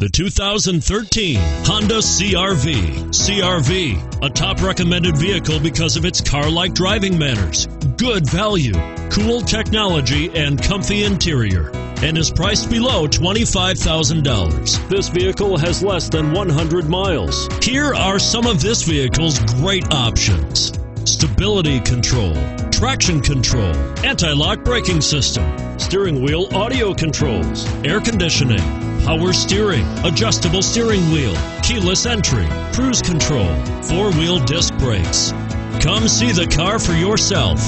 The 2013 Honda CRV. CRV, a top recommended vehicle because of its car like driving manners, good value, cool technology, and comfy interior, and is priced below $25,000. This vehicle has less than 100 miles. Here are some of this vehicle's great options stability control, traction control, anti lock braking system, steering wheel audio controls, air conditioning power steering, adjustable steering wheel, keyless entry, cruise control, four wheel disc brakes. Come see the car for yourself.